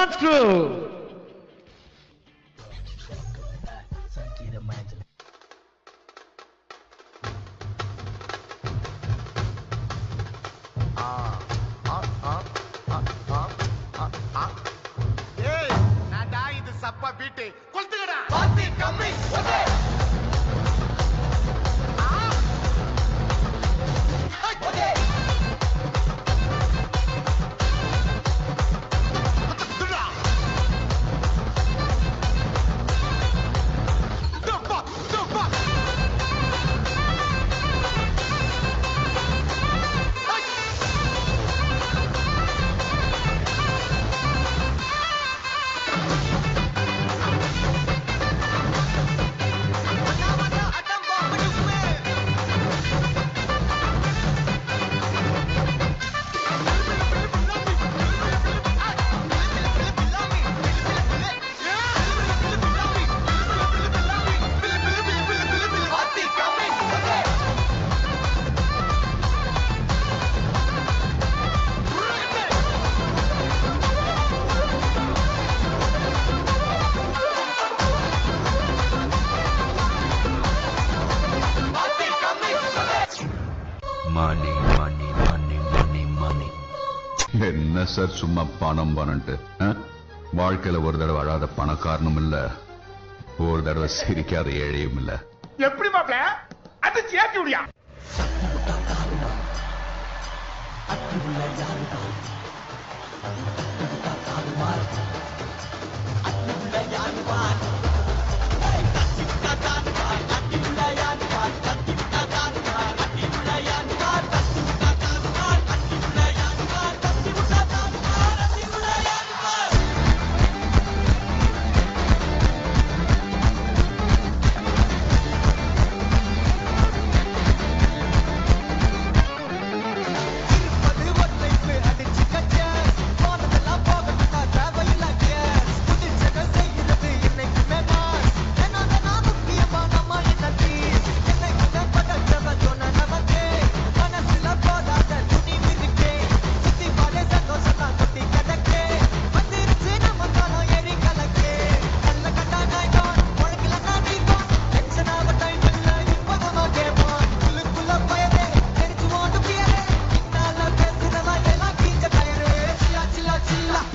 That's true. என்ன sir சும்மா பணம் பணம்ட்டு வாழ்க்கையில ஒரு தடவை அழாத பணக்காரனும் இல்ல. ஒரு தடவை சிரிக்காத ஏழையும் இல்ல. எப்படி மாப்பிள? அது சேர்த்து விடியா.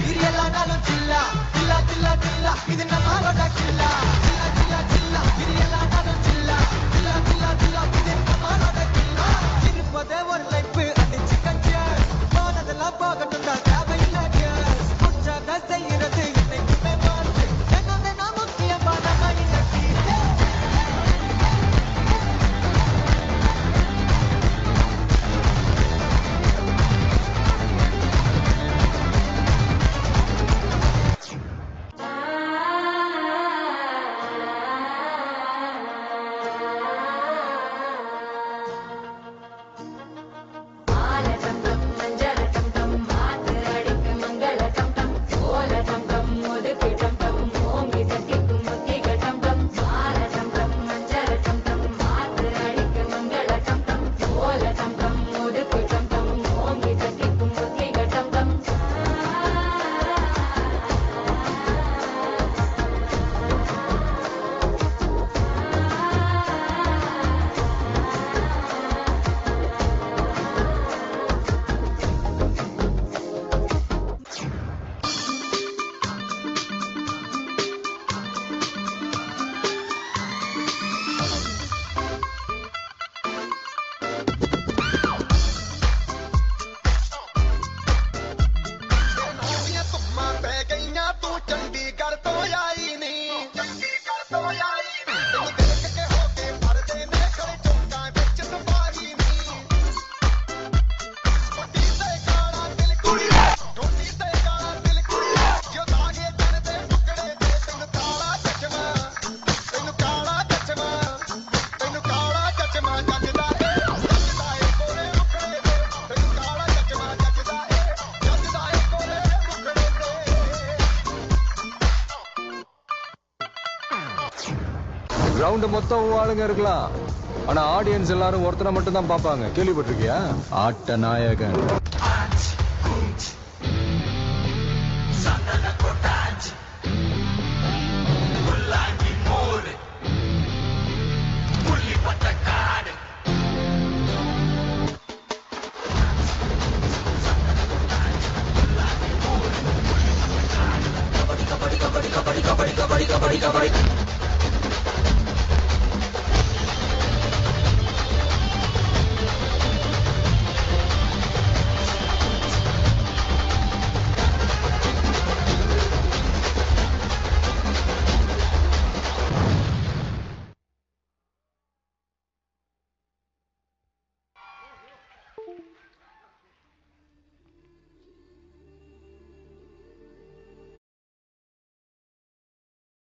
இது எல்லா நாளும் சில்லா சில்லா சில்லா சில்லா இது நம்மளோட சில்லா சில்லா சில்லா சில்லா இது எல்லா நாளும் சில்லா சில்லா சில்லா சில்லா கிரவுண்ட் மொத்தம் ஆளுங்க இருக்கலாம். ஆனா ஆடியன்ஸ் எல்லாரும் ஒருத்தனை மட்டும் தான் பாப்பாங்க கேள்விப்பட்டிருக்கியா? ஆட்ட நாயகன் Body, படிக்க body, go, படிக்க go, body.